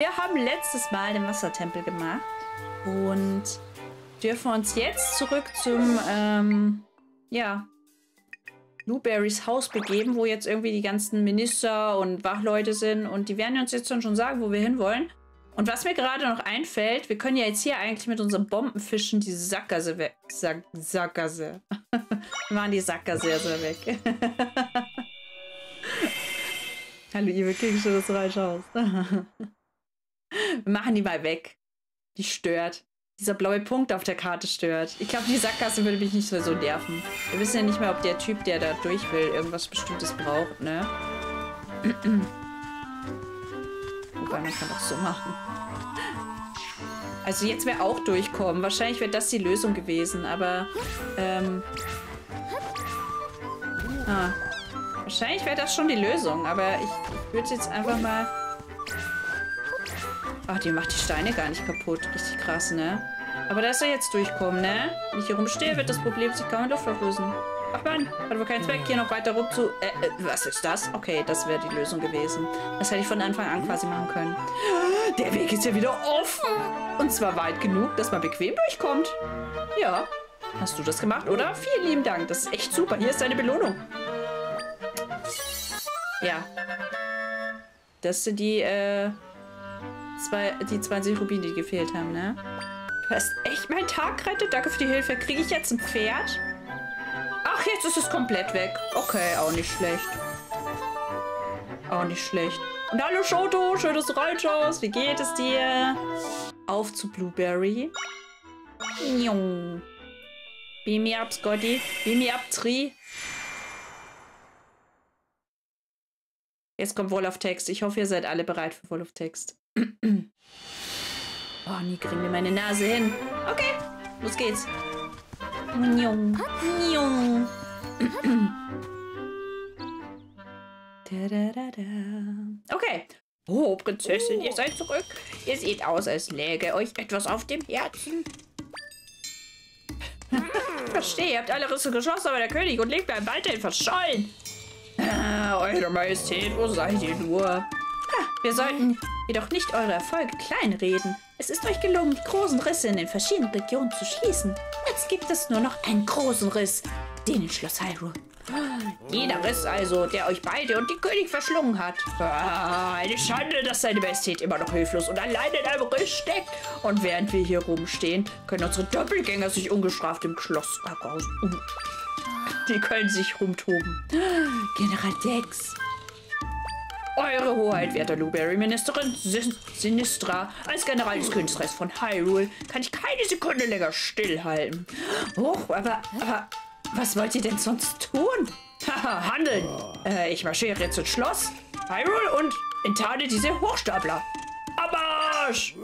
Wir haben letztes Mal den Wassertempel gemacht und dürfen uns jetzt zurück zum, ähm, ja, Blueberries Haus begeben, wo jetzt irgendwie die ganzen Minister und Wachleute sind und die werden uns jetzt schon sagen, wo wir hinwollen. Und was mir gerade noch einfällt, wir können ja jetzt hier eigentlich mit unseren Bombenfischen diese Sackgasse weg. Sack Sackgasse. wir machen die Sackgasse erstmal weg. Hallo, ihr kriegen schon das rein Haus. Wir machen die mal weg. Die stört. Dieser blaue Punkt auf der Karte stört. Ich glaube, die Sackgasse würde mich nicht so nerven. Wir wissen ja nicht mehr, ob der Typ, der da durch will, irgendwas Bestimmtes braucht, ne? Wobei, man kann das so machen. Also jetzt wäre auch durchkommen. Wahrscheinlich wäre das die Lösung gewesen, aber... Ähm, ah, wahrscheinlich wäre das schon die Lösung, aber ich, ich würde jetzt einfach mal... Ach, die macht die Steine gar nicht kaputt. Richtig krass, ne? Aber da ist er jetzt durchkommen, ne? Wenn ich hier rumstehe, wird das Problem sich kaum in Luft auflösen. Ach man, hat aber keinen Zweck, hier noch weiter rum zu... Äh, äh, was ist das? Okay, das wäre die Lösung gewesen. Das hätte ich von Anfang an quasi machen können. Der Weg ist ja wieder offen. Und zwar weit genug, dass man bequem durchkommt. Ja. Hast du das gemacht, oder? Vielen lieben Dank. Das ist echt super. Hier ist deine Belohnung. Ja. Das sind die, äh zwei, die 20 Rubine, die gefehlt haben, ne? Du hast echt meinen Tag gerettet. Danke für die Hilfe. Kriege ich jetzt ein Pferd? Ach, jetzt ist es komplett weg. Okay, auch nicht schlecht. Auch nicht schlecht. Und hallo Shoto, schön, dass du reinschaust. Wie geht es dir? Auf zu Blueberry. Beam me up, Scotty. Beam me up, Tree. Jetzt kommt Wall Text. Ich hoffe, ihr seid alle bereit für Wall Text. Oh, nie kriegen wir meine Nase hin. Okay, los geht's. Okay. Oh, Prinzessin, ihr seid zurück. Ihr seht aus, als läge euch etwas auf dem Herzen. Verstehe, ihr habt alle Risse geschossen, aber der König und lebt beim weiterhin verschollen. Ah, Eure Majestät, wo seid ihr nur? Wir sollten jedoch nicht eure Erfolge kleinreden. Es ist euch gelungen, die großen Risse in den verschiedenen Regionen zu schließen. Jetzt gibt es nur noch einen großen Riss, den in Schloss Hyrule. Jeder Riss also, der euch beide und die König verschlungen hat. Ah, eine Schande, dass seine Majestät immer noch hilflos und alleine in einem Riss steckt. Und während wir hier rumstehen, können unsere Doppelgänger sich ungestraft im Schloss heraus... Die können sich rumtoben. General Dex, eure Hoheit, werter Blueberry-Ministerin Sin Sinistra, als General des Königreichs von Hyrule kann ich keine Sekunde länger stillhalten. Oh, aber, aber was wollt ihr denn sonst tun? Haha, handeln. Äh, ich marschiere jetzt ins Schloss Hyrule und enttarne diese Hochstapler. Abarsch!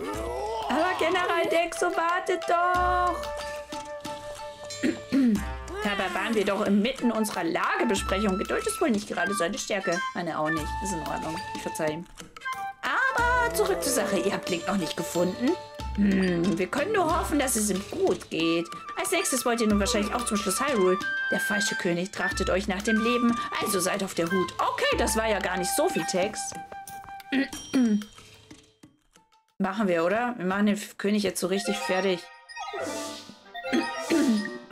Aber General Dexo, wartet doch! Dabei waren wir doch inmitten unserer Lagebesprechung. Geduld ist wohl nicht gerade seine Stärke. Meine auch nicht. Ist in Ordnung. Ich verzeihe ihm. Aber zurück zur Sache. Ihr habt Link noch nicht gefunden? Hm, wir können nur hoffen, dass es ihm gut geht. Als nächstes wollt ihr nun wahrscheinlich auch zum Schloss Hyrule. Der falsche König trachtet euch nach dem Leben, also seid auf der Hut. Okay, das war ja gar nicht so viel Text. Machen wir, oder? Wir machen den König jetzt so richtig fertig.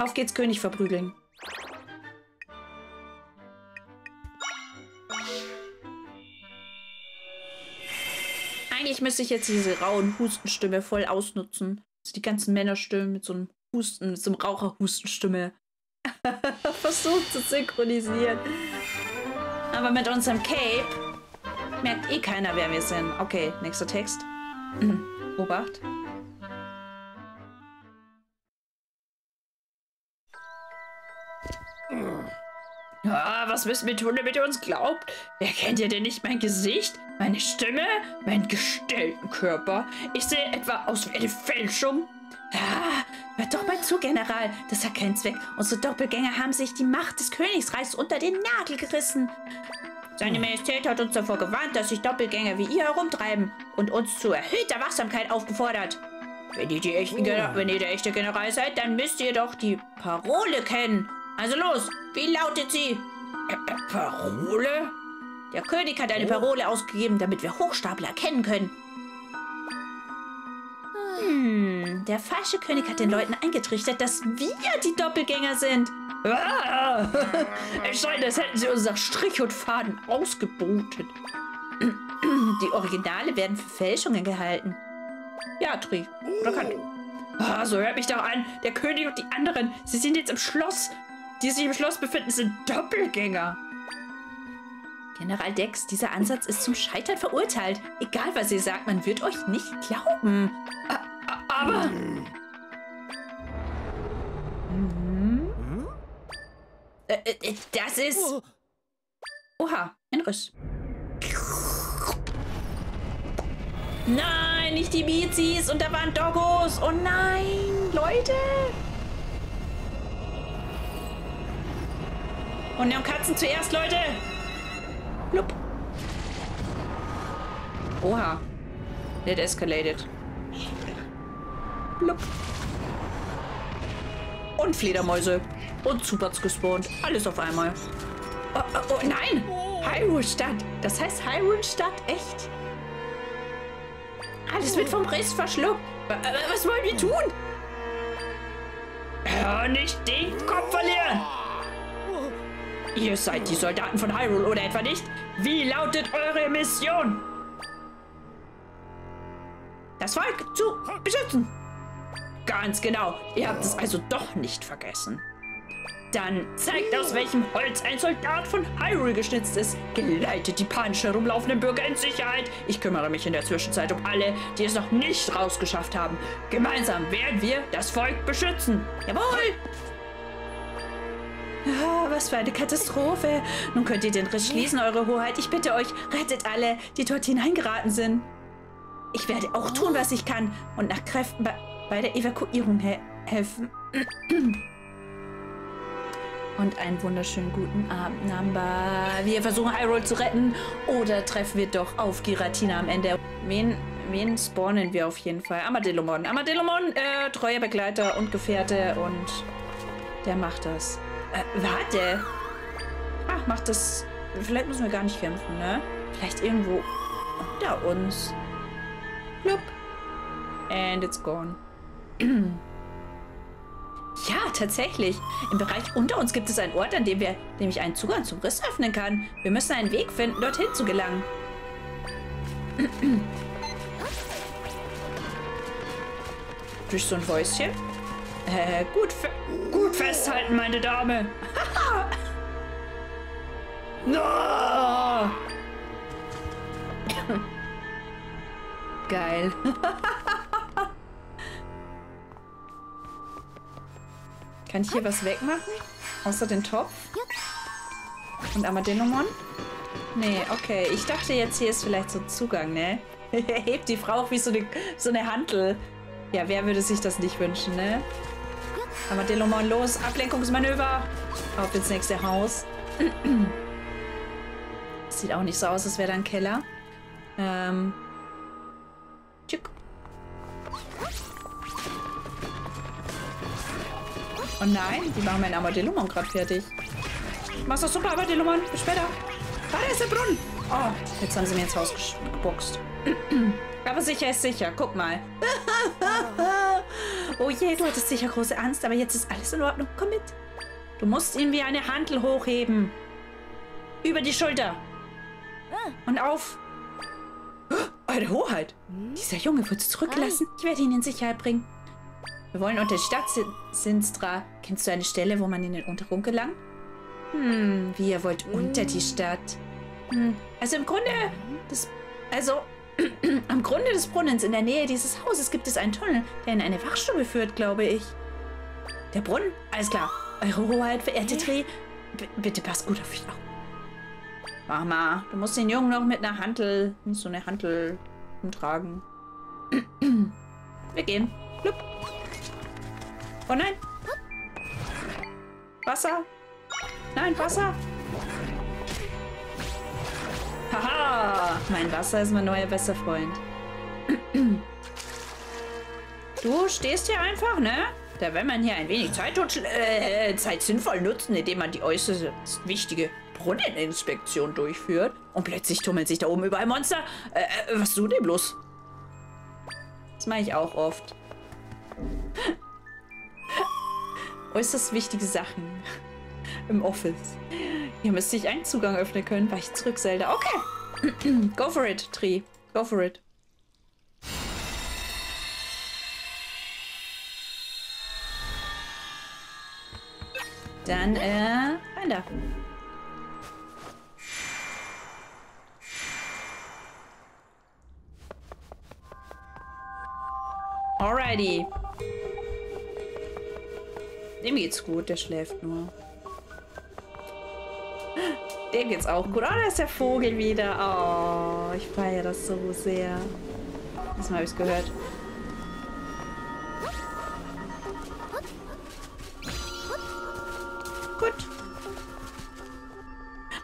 Auf geht's, König verprügeln. Eigentlich müsste ich jetzt diese rauen Hustenstimme voll ausnutzen. Also die ganzen Männerstimmen mit so einem Husten, mit so einem Raucherhustenstimme versucht zu synchronisieren. Aber mit unserem Cape merkt eh keiner, wer wir sind. Okay, nächster Text. Obacht. Ja, was müssen wir tun, damit ihr uns glaubt? Erkennt ihr denn nicht mein Gesicht, meine Stimme, meinen gestellten Körper? Ich sehe etwa aus wie eine Fälschung. Ja, hört doch mal zu, General. Das hat keinen Zweck. Unsere Doppelgänger haben sich die Macht des Königsreichs unter den Nagel gerissen. Seine Majestät hat uns davor gewarnt, dass sich Doppelgänger wie ihr herumtreiben und uns zu erhöhter Wachsamkeit aufgefordert. Wenn ihr, die echten wenn ihr der echte General seid, dann müsst ihr doch die Parole kennen. Also los, wie lautet sie? Ä äh, Parole? Der König hat eine Parole ausgegeben, damit wir Hochstapler erkennen können. Hm, der falsche König hat den Leuten eingetrichtert, dass wir die Doppelgänger sind. Ah, es scheint, als hätten sie uns nach Strich und Faden ausgebotet. Die Originale werden für Fälschungen gehalten. Ja, Tri. Oder kann. Ah, so hört mich doch an. Der König und die anderen, sie sind jetzt im Schloss. Die sich im Schloss befinden, sind Doppelgänger. General Dex, dieser Ansatz ist zum Scheitern verurteilt. Egal, was ihr sagt, man wird euch nicht glauben. Aber... Mhm. Äh, äh, das ist... Oha, ein Riss. Nein, nicht die Bizis. Und da waren Doggos. Oh nein, Leute. Und haben Katzen zuerst, Leute. Blub. Oha. It escalated. Blub. Und Fledermäuse. Und Zubats gespawnt. Alles auf einmal. Oh, oh, oh nein! Hyrule-Stadt. Das heißt Hyrule-Stadt? Echt? Alles wird vom Riss verschluckt. Was wollen wir tun? Hör nicht den Kopf verlieren! Ihr seid die Soldaten von Hyrule, oder etwa nicht? Wie lautet eure Mission? Das Volk zu beschützen. Ganz genau. Ihr habt es also doch nicht vergessen. Dann zeigt, aus welchem Holz ein Soldat von Hyrule geschnitzt ist. Geleitet die panisch herumlaufenden Bürger in Sicherheit. Ich kümmere mich in der Zwischenzeit um alle, die es noch nicht rausgeschafft haben. Gemeinsam werden wir das Volk beschützen. Jawohl! Ah, was für eine Katastrophe. Nun könnt ihr den Riss schließen, Eure Hoheit. Ich bitte euch, rettet alle, die dort hineingeraten sind. Ich werde auch tun, was ich kann und nach Kräften bei, bei der Evakuierung he helfen. Und einen wunderschönen guten Abend, Namba. Wir versuchen Hyrule zu retten. Oder treffen wir doch auf Giratina am Ende. Wen, wen spawnen wir auf jeden Fall? Armadillomon. Armadillomon, äh, treuer Begleiter und Gefährte. Und der macht das. Äh, warte. Ach, macht das... Vielleicht müssen wir gar nicht kämpfen, ne? Vielleicht irgendwo unter uns. Nope. And it's gone. Ja, tatsächlich. Im Bereich unter uns gibt es einen Ort, an dem wir nämlich einen Zugang zum Riss öffnen kann. Wir müssen einen Weg finden, dorthin zu gelangen. Durch so ein Häuschen? Äh, gut, gut festhalten, meine Dame. no! Geil. Kann ich hier was wegmachen? Außer den Topf? Und Armadillomon? Nee, okay. Ich dachte jetzt, hier ist vielleicht so Zugang, ne? Hebt die Frau auch wie so eine, so eine Hantel. Ja, wer würde sich das nicht wünschen, ne? Armadillomon, los. Ablenkungsmanöver. Auf ins nächste Haus. Sieht auch nicht so aus, als wäre da ein Keller. Ähm. Tschück. Oh nein, die machen mein Armadillomon gerade fertig. Machst das super, Armadillomon. Bis später. Da ist der Brunnen. Oh, jetzt haben sie mir ins Haus geboxt. aber sicher ist sicher. Guck mal. oh je, du hattest sicher große Angst, aber jetzt ist alles in Ordnung. Komm mit. Du musst ihn wie eine Handel hochheben. Über die Schulter. Und auf. Eure Hoheit. Dieser Junge wird zurückgelassen. Ich werde ihn in Sicherheit bringen. Wir wollen unter die Stadt, Sinstra. Kennst du eine Stelle, wo man in den Untergrund gelangt? Hm, wie ihr wollt unter die Stadt. Hm, also im Grunde des, also am Grunde des Brunnens in der Nähe dieses Hauses gibt es einen Tunnel, der in eine Wachstube führt, glaube ich. Der Brunnen? Alles klar. Eure Hoheit, verehrte Tree, bitte passt gut auf mich auf. Mama, du musst den Jungen noch mit einer Hantel, so eine Hantel umtragen. Wir gehen. Blub. Oh nein. Wasser. Nein, Wasser. Haha. Mein Wasser ist mein neuer bester Freund. Du stehst hier einfach, ne? Da will man hier ein wenig Zeit, äh, Zeit sinnvoll nutzen, indem man die äußerst wichtige Brunneninspektion durchführt. Und plötzlich tummeln sich da oben überall Monster. Äh, äh was du denn bloß? Das mache ich auch oft. Äußerst wichtige Sachen im Office. Hier müsste ich einen Zugang öffnen können. Ich zurück, Zelda. Okay. Go for it, Tree. Go for it. Dann, äh, rein da. Alrighty. Dem geht's gut, der schläft nur. Dem geht's auch gut. Oh, da ist der Vogel wieder. Oh, ich feiere das so sehr. Diesmal habe ich es gehört. Gut.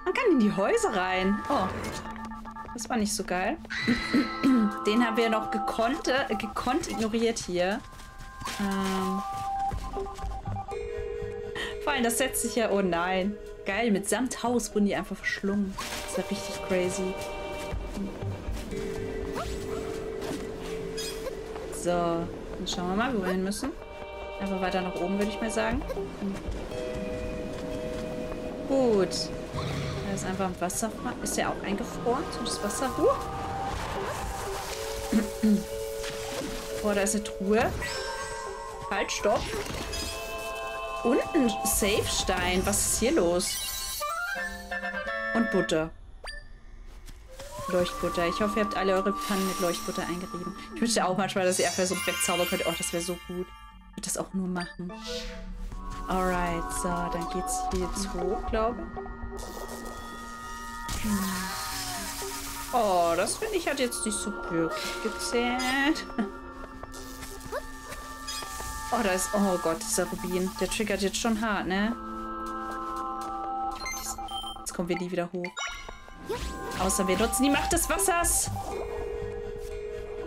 Man kann in die Häuser rein. Oh. Das war nicht so geil. Den haben wir noch gekonnt, äh, gekonnt ignoriert hier. Ähm. Vor allem, das setzt sich ja... Oh nein. Geil, mit samt Haus wurden die einfach verschlungen. Das ist ja richtig crazy. So, dann schauen wir mal, wo wir hin müssen. Einfach weiter nach oben, würde ich mal sagen. Gut. Da ist einfach ein Wasser. Ist der auch eingefroren? Das Wasser. Uh. Boah, da ist eine Truhe. Halt, stopp. Und ein Safe-Stein. Was ist hier los? Und Butter. Leuchtbutter. Ich hoffe, ihr habt alle eure Pfannen mit Leuchtbutter eingerieben. Ich wünschte auch manchmal, dass ihr einfach so wegzaubern könnt. Oh, das wäre so gut. Ich würde das auch nur machen. Alright, so, dann geht's hier jetzt hoch, glaube ich. Oh, das finde ich hat jetzt nicht so wirklich gezählt. Oh, da ist... Oh Gott, dieser Rubin. Der triggert jetzt schon hart, ne? Jetzt kommen wir nie wieder hoch. Außer wir nutzen die Macht des Wassers.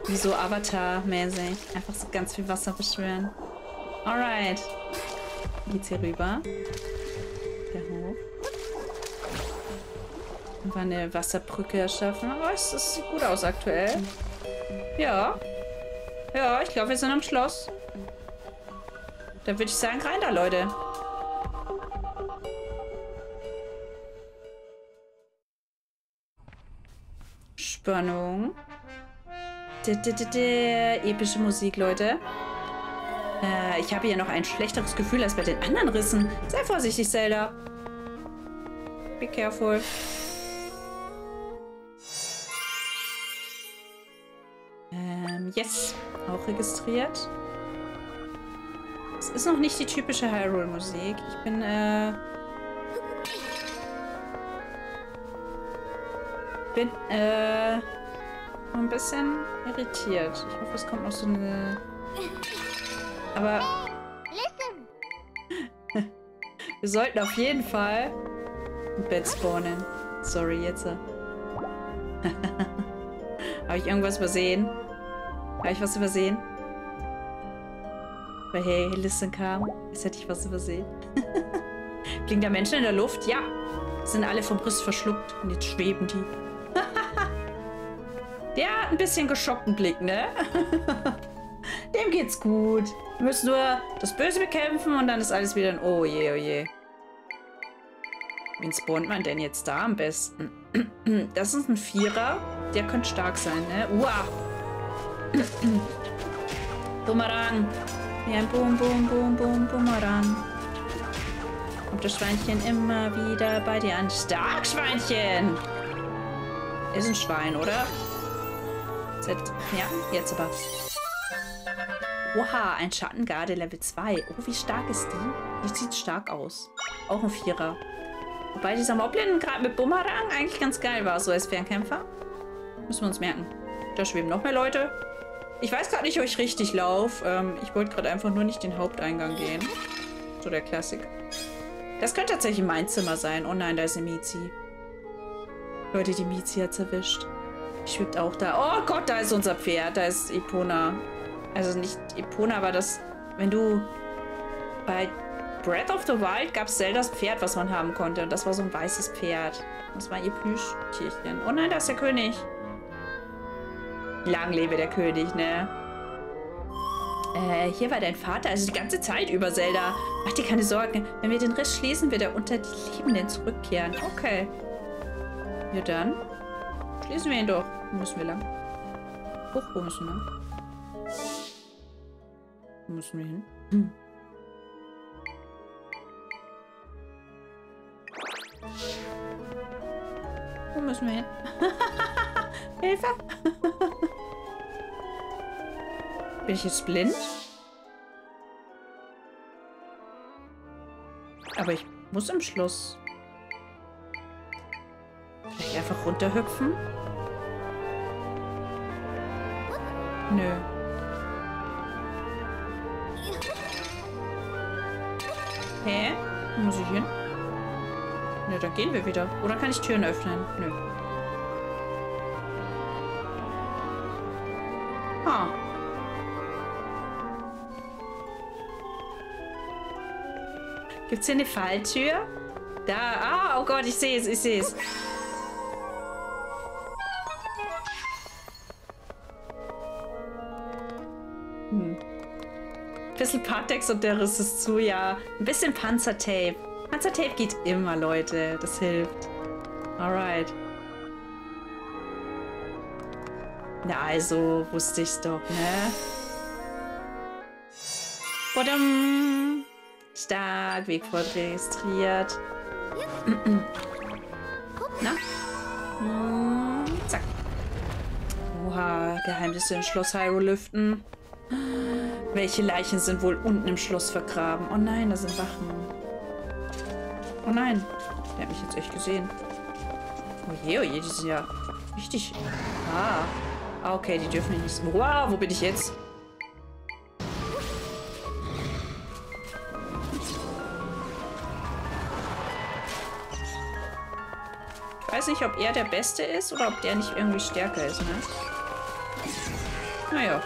Wie so Avatar-mäßig. Einfach so ganz viel Wasser beschwören. Alright. Geht's hier rüber. Hier hoch. Und eine Wasserbrücke erschaffen. Aber es, es sieht gut aus aktuell. Ja. Ja, ich glaube, wir sind am Schloss. Dann würde ich sagen, rein da, Leute. Spannung. Epische Musik, Leute. Äh, ich habe hier noch ein schlechteres Gefühl als bei den anderen Rissen. Sei vorsichtig, Zelda. Be careful. Ähm, yes. Auch registriert. Es ist noch nicht die typische Hyrule-Musik. Ich bin, äh... Bin, äh... Ein bisschen irritiert. Ich hoffe, es kommt noch so eine... Aber... Wir sollten auf jeden Fall ein Bett spawnen. Sorry, jetzt. Habe ich irgendwas übersehen? Habe ich was übersehen? Weil hey, Listen kam, als hätte ich was übersehen. Fliegen da Menschen in der Luft? Ja. Sind alle vom Riss verschluckt und jetzt schweben die. der hat ein bisschen geschockten Blick, ne? Dem geht's gut. Wir müssen nur das Böse bekämpfen und dann ist alles wieder ein Oh je, oh je. Wen spawnt man denn jetzt da am besten? Das ist ein Vierer. Der könnte stark sein, ne? Uah. Bumerang. Wie ein Boom, Boom, Boom, Boom, Bumerang. Kommt das Schweinchen immer wieder bei dir an. Stark, Schweinchen! Ist ein Schwein, oder? Ja, jetzt aber. Oha, ein Schattengarde Level 2. Oh, wie stark ist die? Die sieht stark aus. Auch ein Vierer. Wobei dieser Moblin gerade mit Bumerang eigentlich ganz geil war, so als Fernkämpfer. Müssen wir uns merken. Da schweben noch mehr Leute. Ich weiß gerade nicht, ob ich richtig laufe. Ähm, ich wollte gerade einfach nur nicht den Haupteingang gehen. So der Klassik. Das könnte tatsächlich mein Zimmer sein. Oh nein, da ist eine Mizi. Leute, die Mizi hat erwischt. Die schwebt auch da. Oh Gott, da ist unser Pferd. Da ist Epona. Also nicht Epona, aber das... Wenn du... Bei Breath of the Wild gab es Zeldas Pferd, was man haben konnte. Und das war so ein weißes Pferd. Das war ihr Plüschtierchen. Oh nein, da ist der König. Lang lebe der König, ne? Äh, hier war dein Vater, also die ganze Zeit über Zelda. Mach dir keine Sorgen. Wenn wir den Riss schließen, wird er unter die Liebenden zurückkehren. Okay. Ja dann. Schließen wir ihn doch. Wo müssen wir lang? Hoch, wo müssen wir lang? Wo müssen wir hin? Hm. Wo müssen wir hin? Hilfe! Bin ich jetzt blind? Aber ich muss im Schluss. Vielleicht einfach runterhüpfen? Nö. Hä? Muss ich hin? Nö, dann gehen wir wieder. Oder kann ich Türen öffnen? Nö. Ah. Gibt's hier eine Falltür? Da. Ah, oh Gott, ich sehe es, ich sehe es. Hm. Ein bisschen Partex und der Riss ist zu, ja. Ein bisschen Panzertape. Panzertape geht immer, Leute. Das hilft. Alright. Na, also, wusste ich's doch, ne? Badum. Stark, Wegfort registriert. Na? Hm, zack. Oha, Geheimnisse im Schloss Hyrule lüften. Welche Leichen sind wohl unten im Schloss vergraben? Oh nein, da sind Wachen. Oh nein, der hat mich jetzt echt gesehen. Oh je, oh je, die sind ja richtig... Ah. ah okay, die dürfen nicht... Wow, wo bin ich jetzt? Weiß nicht, ob er der Beste ist oder ob der nicht irgendwie stärker ist, ne? Naja.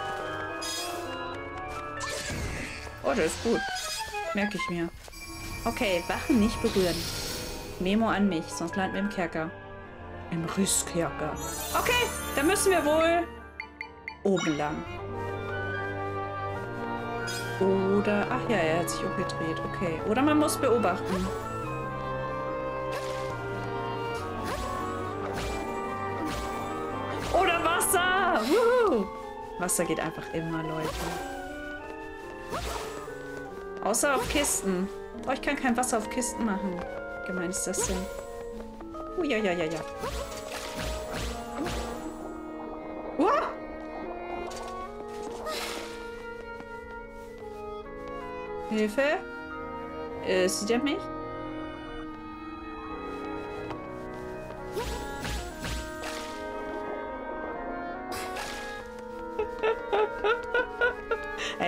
Oh, der ist gut. Merke ich mir. Okay, Wachen nicht berühren. Memo an mich, sonst landen wir im Kerker. Im Rüstkerker. Okay, dann müssen wir wohl oben lang. Oder, ach ja, er hat sich umgedreht. Okay, oder man muss beobachten. Wasser geht einfach immer, Leute. Außer auf Kisten. Oh, ich kann kein Wasser auf Kisten machen. Gemein ist das denn? Oh, ja, ja, ja, ja. Uh! Hilfe? Äh, sieht er mich?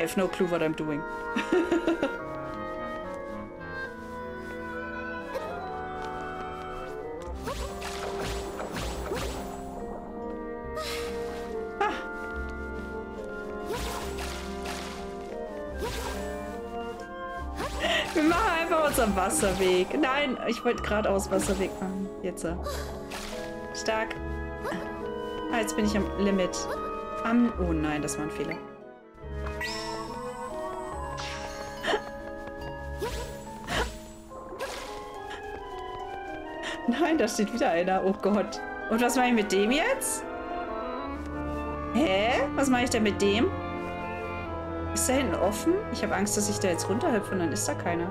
Have no clue what I'm doing. Wir machen einfach unseren Wasserweg. Nein, ich wollte geradeaus Wasserweg machen. Jetzt. Stark. Ah, jetzt bin ich am Limit. Am oh nein, das war ein Fehler. Da steht wieder einer. Oh Gott. Und was mache ich mit dem jetzt? Hä? Was mache ich denn mit dem? Ist da hinten offen? Ich habe Angst, dass ich da jetzt runterhüpfe und dann ist da keiner.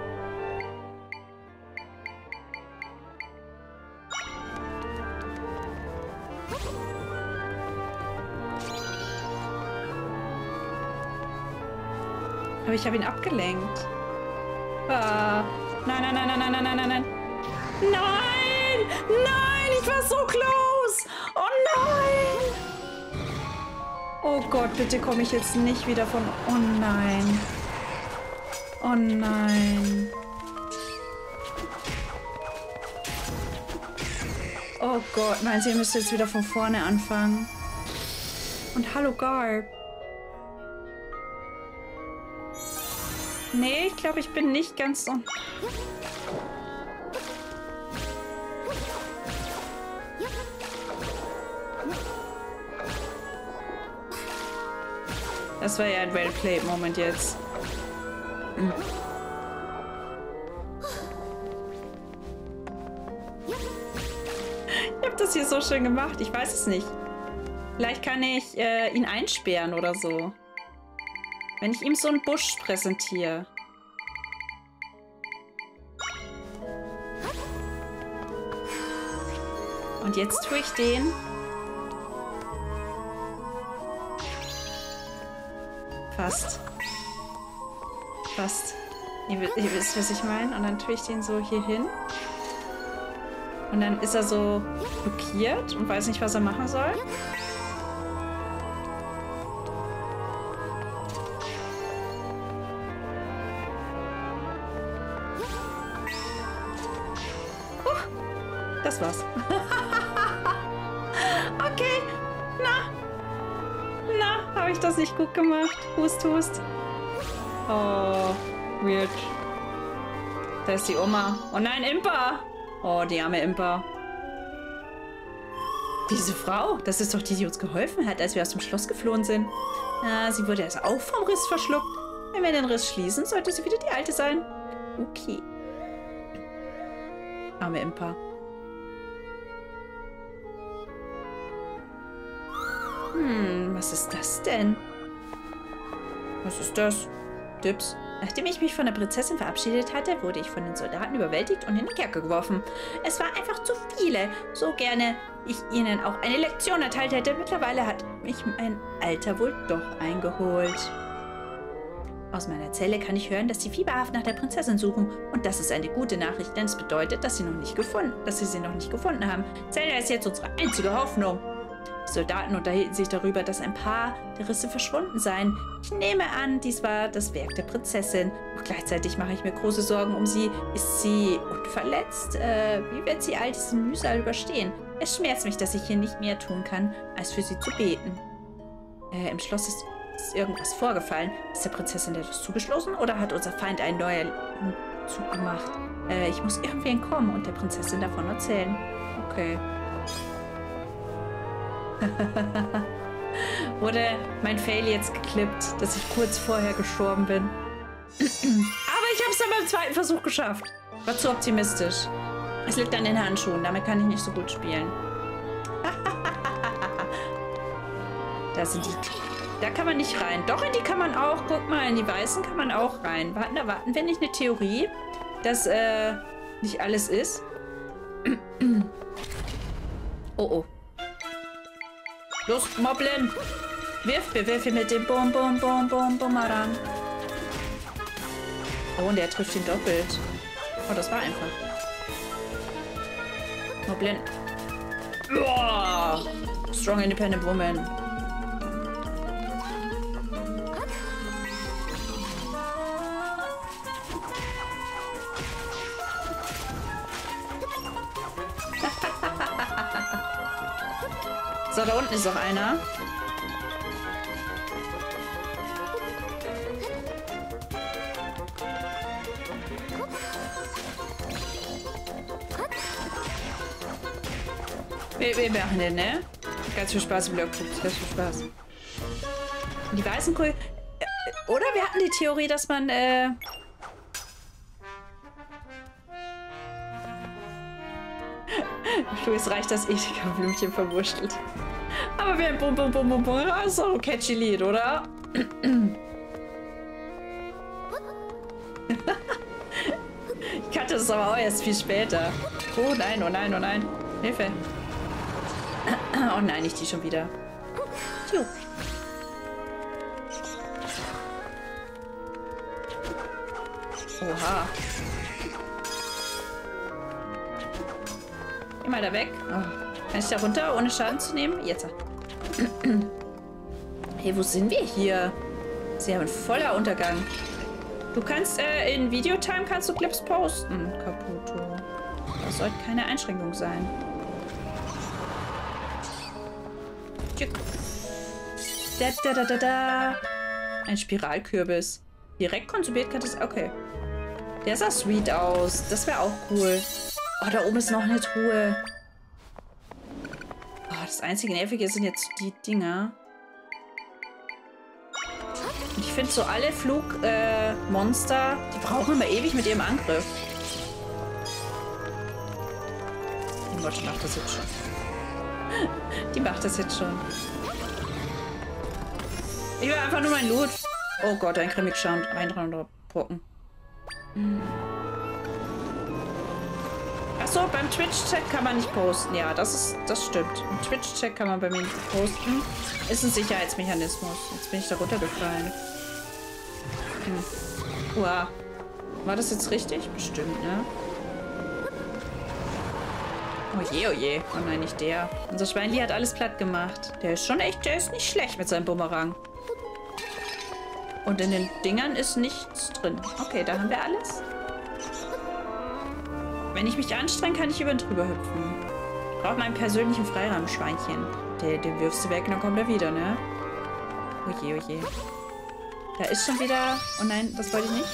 Aber ich habe ihn abgelenkt. Ah. Nein, nein, nein, nein, nein, nein, nein, nein. Nein! Nein! Ich war so close! Oh nein! Oh Gott, bitte komme ich jetzt nicht wieder von... Oh nein. Oh nein. Oh Gott, meinen Sie, ihr müsst jetzt wieder von vorne anfangen? Und hallo Garb. Nee, ich glaube, ich bin nicht ganz so... Das war ja ein Well-Played-Moment jetzt. Hm. Ich habe das hier so schön gemacht. Ich weiß es nicht. Vielleicht kann ich äh, ihn einsperren oder so. Wenn ich ihm so einen Busch präsentiere. Und jetzt tue ich den Fast. Fast. Ihr, ihr, wisst, was ich meine? Und dann tue ich den so hier hin. Und dann ist er so blockiert und weiß nicht, was er machen soll. Das war's. okay. Na. Na, habe ich das nicht gut gemacht? Hust, hust. Oh, weird. Da ist die Oma. Oh nein, Impa. Oh, die arme Impa. Diese Frau, das ist doch die, die uns geholfen hat, als wir aus dem Schloss geflohen sind. Ah, sie wurde also auch vom Riss verschluckt. Wenn wir den Riss schließen, sollte sie wieder die alte sein. Okay. Arme Impa. Hm, was ist das denn? Was ist das? Dips. Nachdem ich mich von der Prinzessin verabschiedet hatte, wurde ich von den Soldaten überwältigt und in die Kerke geworfen. Es war einfach zu viele. So gerne ich ihnen auch eine Lektion erteilt hätte. Mittlerweile hat mich mein Alter wohl doch eingeholt. Aus meiner Zelle kann ich hören, dass sie fieberhaft nach der Prinzessin suchen. Und das ist eine gute Nachricht, denn es bedeutet, dass sie noch nicht gefunden, dass sie sie noch nicht gefunden haben. Zelda ist jetzt unsere einzige Hoffnung. Soldaten unterhielten sich darüber, dass ein paar der Risse verschwunden seien. Ich nehme an, dies war das Werk der Prinzessin. Doch gleichzeitig mache ich mir große Sorgen um sie. Ist sie unverletzt? Äh, wie wird sie all diesen Mühsal überstehen? Es schmerzt mich, dass ich hier nicht mehr tun kann, als für sie zu beten. Äh, im Schloss ist, ist irgendwas vorgefallen. Ist der Prinzessin etwas zugeschlossen oder hat unser Feind einen neuen Zug gemacht? Äh, ich muss irgendwie entkommen und der Prinzessin davon erzählen. Okay. Wurde mein Fail jetzt geklippt, dass ich kurz vorher gestorben bin. Aber ich habe es dann beim zweiten Versuch geschafft. War zu optimistisch. Es liegt an den Handschuhen, damit kann ich nicht so gut spielen. da sind die. Da kann man nicht rein. Doch, in die kann man auch. Guck mal, in die weißen kann man auch rein. Warten, da warten wir nicht eine Theorie, dass äh, nicht alles ist. oh, oh. Los, Moblin! Wirf, bewirf ihn mit dem Bum, Bum, Bum, Bum, Bumerang. Oh, und der trifft ihn doppelt. Oh, das war einfach. Moblin. Strong Independent Woman. Da unten ist noch einer. Wir, wir machen den, ne? Ganz viel Spaß im Blöckkubs, ganz viel Spaß. Die weißen Kohl... Äh, oder wir hatten die Theorie, dass man, äh... Louis reicht das Ethika-Blümchen verwurschtelt. Aber wir bum bum bum bum bum. Das ist doch ein catchy Lied, oder? ich kannte das aber auch erst viel später. Oh nein, oh nein, oh nein. Hilfe. Oh nein, nicht die schon wieder. Tju. Oha. Geh mal da weg. Oh. Kann ich da runter, ohne Schaden zu nehmen? Jetzt. hey, wo sind wir hier? Sie haben voller Untergang. Du kannst äh, in Videotime kannst du Clips posten, Caputo. Das sollte keine Einschränkung sein. Da, da, da, da, da. Ein Spiralkürbis. Direkt konsumiert kann das. Okay. Der sah sweet aus. Das wäre auch cool. Oh, da oben ist noch eine Truhe. Oh, das einzige Nervige sind jetzt die Dinger. Ich finde so alle Flugmonster, äh, die brauchen immer ewig mit ihrem Angriff. Die Motte macht das jetzt schon. Die macht das jetzt schon. Ich will einfach nur mein Loot. Oh Gott, ein cremig Schaum. Ein Brocken. Achso, beim Twitch-Chat kann man nicht posten. Ja, das ist, das stimmt. Im Twitch-Chat kann man bei mir nicht posten. Ist ein Sicherheitsmechanismus. Jetzt bin ich da runtergefallen. Hm. Uah. War das jetzt richtig? Bestimmt, ne? Oh je, oh je. Oh nein, nicht der. Unser Schweinli hat alles platt gemacht. Der ist schon echt, der ist nicht schlecht mit seinem Bumerang. Und in den Dingern ist nichts drin. Okay, da haben wir alles. Wenn ich mich anstrenge, kann ich über ihn drüber hüpfen. Ich brauche meinen persönlichen Freiraumschweinchen. Der, den wirfst du weg und dann kommt er wieder, ne? Oje, oje. Da ist schon wieder... Oh nein, das wollte ich nicht.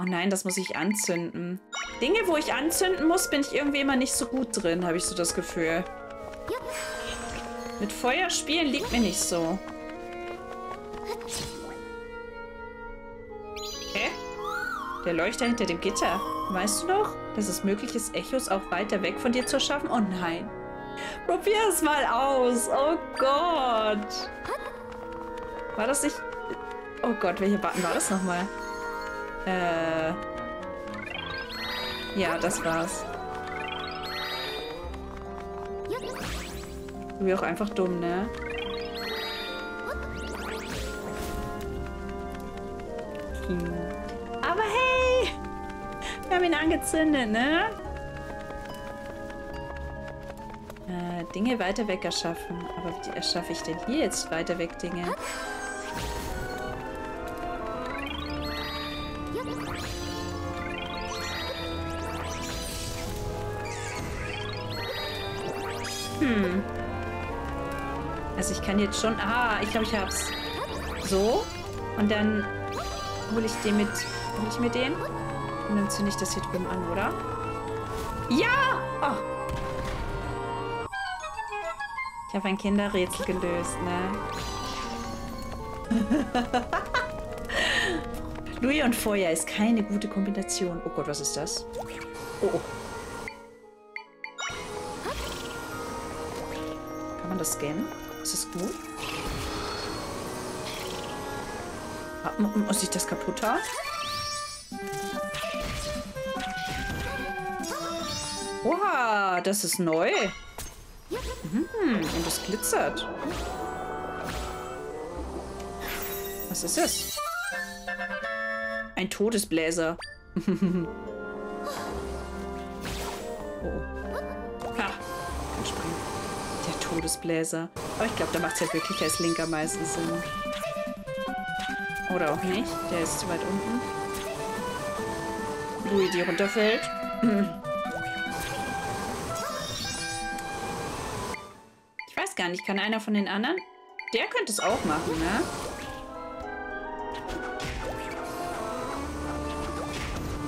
Oh nein, das muss ich anzünden. Dinge, wo ich anzünden muss, bin ich irgendwie immer nicht so gut drin, habe ich so das Gefühl. Mit Feuer spielen liegt mir nicht so. Der Leuchter hinter dem Gitter. Weißt du noch, dass es möglich ist, Echos auch weiter weg von dir zu schaffen? Oh nein. Probier es mal aus. Oh Gott. War das nicht... Oh Gott, welcher Button war das nochmal? Äh... Ja, das war's. Wie auch einfach dumm, ne? Haben ihn angezündet, ne? Äh, Dinge weiter weg erschaffen. Aber wie erschaffe ich denn hier jetzt weiter weg Dinge? Hm. Also ich kann jetzt schon... Ah, ich glaube, ich hab's. So. Und dann hole ich den mit Hol ich mir den? Dann zünde ich das hier drüben an, oder? Ja! Oh. Ich habe ein Kinderrätsel gelöst, ne? Louis und Feuer ist keine gute Kombination. Oh Gott, was ist das? Oh, oh. Kann man das scannen? Ist das gut? Ah, muss ich das kaputt haben? Oha, das ist neu. Hm, und es glitzert. Was ist es? Ein Todesbläser. oh. Ha, kann springen. Der Todesbläser. Aber ich glaube, da macht es ja wirklich als Link am meisten Sinn. Oder auch nicht. Der ist zu weit unten. Louis, die runterfällt. gar nicht. Kann einer von den anderen? Der könnte es auch machen, ne?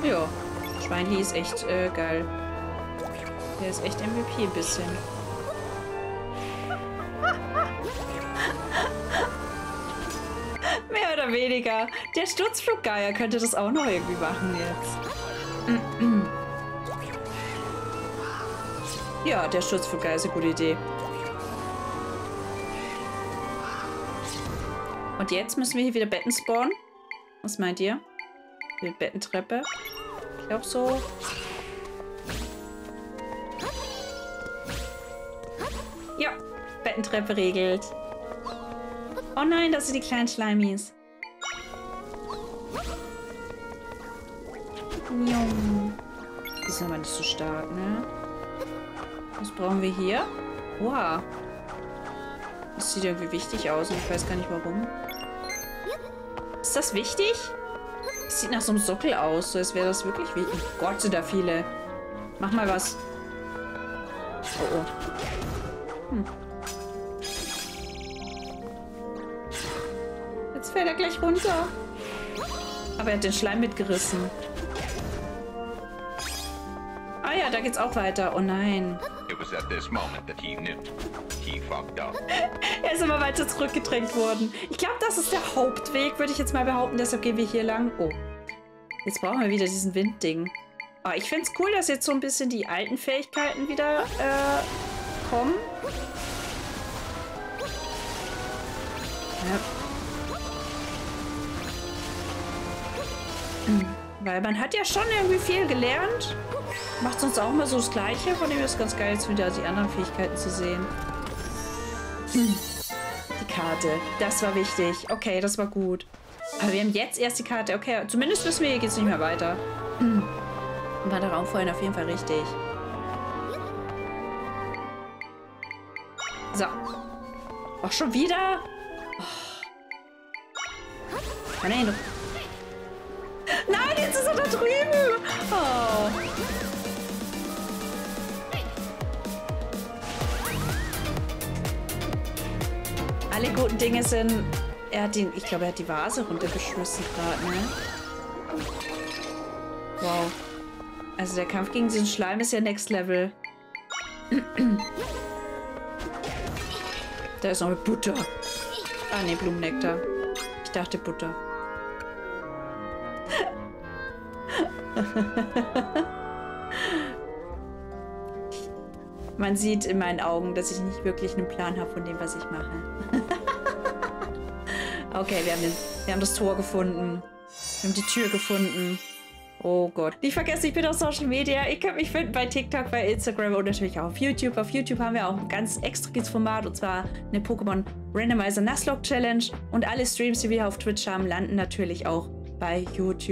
Ja. Schweinli ist echt äh, geil. Der ist echt MVP ein bisschen. Mehr oder weniger. Der Sturzfluggeier könnte das auch noch irgendwie machen jetzt. ja, der Sturzfluggeier ist eine gute Idee. Und jetzt müssen wir hier wieder Betten spawnen. Was meint ihr? Die Bettentreppe. Ich glaube so. Ja, Bettentreppe regelt. Oh nein, das sind die kleinen Schleimis. Die sind aber nicht so stark, ne? Was brauchen wir hier? Oha. Das sieht irgendwie wichtig aus und ich weiß gar nicht warum. Ist das wichtig? Das sieht nach so einem Sockel aus, so als wäre das wirklich wichtig. Oh Gott, sind da viele. Mach mal was. Oh, oh. Hm. Jetzt fällt er gleich runter. Aber er hat den Schleim mitgerissen. Ah ja, da geht's auch weiter. Oh nein. Was at this moment that he knew. he fucked up. Er ist immer weiter zurückgedrängt worden. Ich glaube, das ist der Hauptweg, würde ich jetzt mal behaupten. Deshalb gehen wir hier lang. Oh. Jetzt brauchen wir wieder diesen Windding. Aber ich finde es cool, dass jetzt so ein bisschen die alten Fähigkeiten wieder äh, kommen. Ja. Weil man hat ja schon irgendwie viel gelernt. Macht sonst auch mal so das Gleiche. Von dem ist ganz geil, jetzt wieder die anderen Fähigkeiten zu sehen. Hm. Die Karte. Das war wichtig. Okay, das war gut. Aber wir haben jetzt erst die Karte. Okay, zumindest wissen wir, hier geht es nicht mehr weiter. Hm. War der Raum vorhin auf jeden Fall richtig. So. Auch schon wieder? Oh. Nein, nein, Nein, jetzt ist er da drüben. Oh. Alle guten Dinge sind... Er hat den... Ich glaube, er hat die Vase runtergeschmissen gerade, ne? Wow. Also der Kampf gegen diesen Schleim ist ja Next Level. da ist noch Butter. Ah, ne, Blumennektar. Ich dachte Butter. Man sieht in meinen Augen, dass ich nicht wirklich einen Plan habe von dem, was ich mache. okay, wir haben, den, wir haben das Tor gefunden. Wir haben die Tür gefunden. Oh Gott. Nicht vergessen, ich bin auf Social Media. Ihr könnt mich finden bei TikTok, bei Instagram und natürlich auch auf YouTube. Auf YouTube haben wir auch ein ganz extra Format und zwar eine Pokémon Randomizer Nuzlocke Challenge. Und alle Streams, die wir auf Twitch haben, landen natürlich auch bei YouTube.